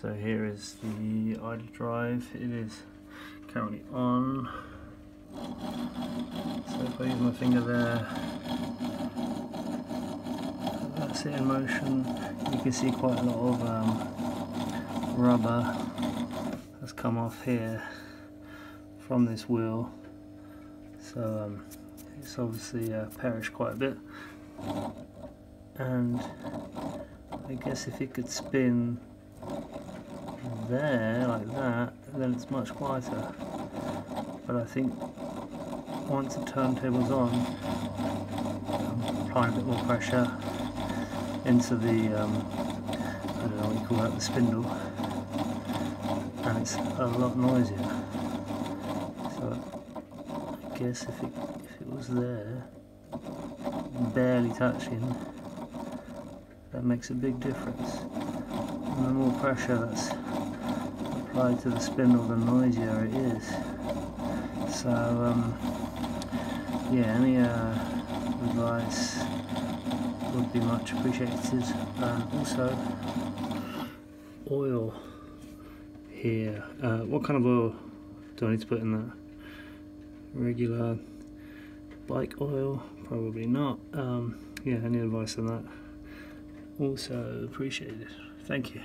So here is the idle drive. It is currently on. So if I use my finger there, that's it in motion. You can see quite a lot of um, rubber has come off here from this wheel. So um, it's obviously uh, perished quite a bit. And I guess if it could spin there like that then it's much quieter. But I think once the turntable's on I'm applying a bit more pressure into the um, I don't know what you call that the spindle and it's a lot noisier. So I guess if it, if it was there barely touching that makes a big difference. And the more pressure that's to the spindle, the noisier it is. So, um, yeah, any uh, advice would be much appreciated. And also, oil here. Uh, what kind of oil do I need to put in that? Regular bike oil? Probably not. Um, yeah, any advice on that? Also appreciated. Thank you.